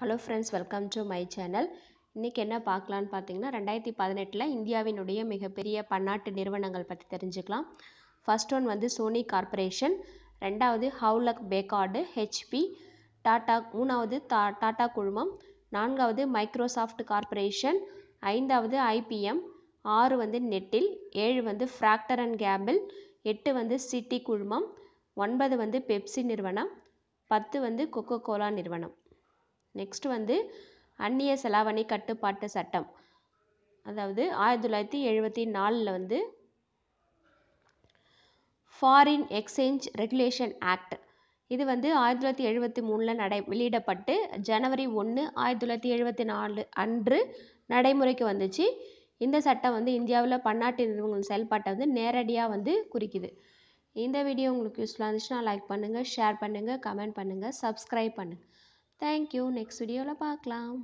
Hello friends welcome to my channel இன்றைக்கி என்ன பார்க்கலான்னு பார்த்தீங்கன்னா ரெண்டாயிரத்தி பதினெட்டில் இந்தியாவினுடைய மிகப்பெரிய பன்னாட்டு நிறுவனங்கள் பற்றி தெரிஞ்சுக்கலாம். ஃபர்ஸ்ட் ஒன் வந்து சோனி கார்ப்பரேஷன் ரெண்டாவது ஹவுலக் பேக்கார்டு ஹெச்பி டாடா மூணாவது டா டாடா குழுமம். நான்காவது மைக்ரோசாஃப்ட் கார்ப்பரேஷன் ஐந்தாவது ஐபிஎம் ஆறு வந்து நெட்டில் ஏழு வந்து ஃப்ராக்டர் அண்ட் கேபிள் எட்டு வந்து சிட்டி குழுமம். ஒன்பது வந்து பெப்சி நிறுவனம். பத்து வந்து கொக்கோ கோலா நிறுவனம். நெக்ஸ்ட்டு வந்து அந்நிய செலாவணி கட்டுப்பாட்டு சட்டம். அதாவது ஆயிரத்தி தொள்ளாயிரத்தி எழுபத்தி நாலில் வந்து ஃபாரின் எக்ஸ்சேஞ்ச் ரெகுலேஷன் ஆக்ட் இது வந்து ஆயிரத்தி தொள்ளாயிரத்தி எழுபத்தி மூணில் நடை வெளியிடப்பட்டு ஜனவரி ஒன்று ஆயிரத்தி தொள்ளாயிரத்தி எழுபத்தி நாலு அன்று நடைமுறைக்கு வந்துச்சு. இந்த சட்டம் வந்து இந்தியாவில் பன்னாட்டு நிறுவனங்கள் செயல்பாட்டை வந்து நேரடியாக வந்து குறிக்குது. இந்த வீடியோ உங்களுக்கு யூஸ்ஃபுல்லாக இருந்துச்சுன்னா லைக் பண்ணுங்கள் ஷேர் பண்ணுங்கள் கமெண்ட் பண்ணுங்கள் சப்ஸ்கிரைப் பண்ணுங்கள் தேங்க்யூ நெக்ஸ்ட் வீடியோவில் பார்க்கலாம்